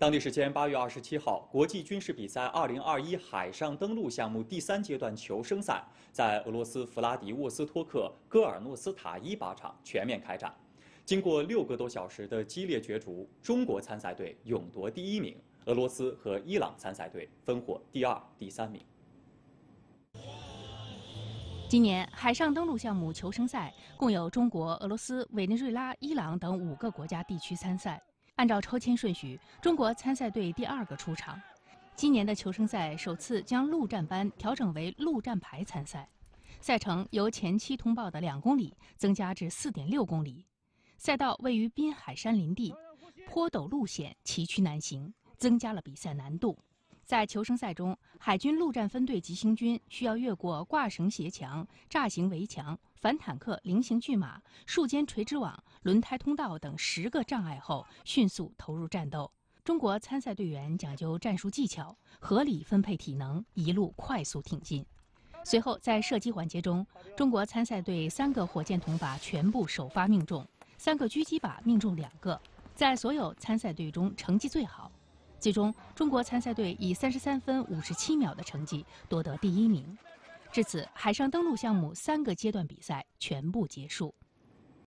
当地时间八月二十七号，国际军事比赛二零二一海上登陆项目第三阶段求生赛在俄罗斯弗拉迪沃斯托克戈尔诺斯塔伊靶场全面开展。经过六个多小时的激烈角逐，中国参赛队勇夺第一名，俄罗斯和伊朗参赛队分获第二、第三名。今年海上登陆项目求生赛共有中国、俄罗斯、委内瑞拉、伊朗等五个国家地区参赛。按照抽签顺序，中国参赛队第二个出场。今年的求生赛首次将陆战班调整为陆战排参赛，赛程由前期通报的两公里增加至四点六公里。赛道位于滨海山林地，坡陡路险，崎岖难行，增加了比赛难度。在求生赛中，海军陆战分队急行军需要越过挂绳斜墙、栅形围墙、反坦克菱形巨马、树间垂直网、轮胎通道等十个障碍后，迅速投入战斗。中国参赛队员讲究战术技巧，合理分配体能，一路快速挺进。随后，在射击环节中，中国参赛队三个火箭筒靶全部首发命中，三个狙击靶命中两个，在所有参赛队中成绩最好。最终，中国参赛队以三十三分五十七秒的成绩夺得第一名。至此，海上登陆项目三个阶段比赛全部结束。